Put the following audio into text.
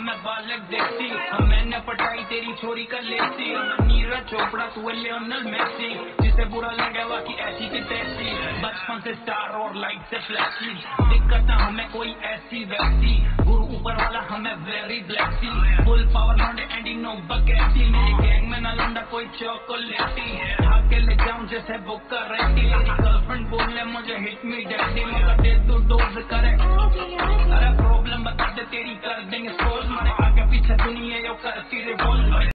हमें बालक देखती हम मैंने पटाई तेरी छोरी कर लेती हम नीरज चोपड़ा, तू लियोनल मेसी, जिसे बुरा लगे कि ऐसी की तैसी, बचपन से स्टार और लाइट से फ्लैशी दिक्कत हमें कोई ऐसी वैसी गुरु ऊपर वाला हमें वेरी ब्लेसी फुल पावर लौंडे एंडिंग नो बकैसी मेरी गैंग में ना लौंडा कोई चॉकलेटी भाग ले जाऊँ जैसे बुक कर रहती गर्लफ्रेंड बोलने मुझे हिट मी डैडी तेरी कर देंगे सोल मारे आगे पीछे दुनिया यो करती रे बोल।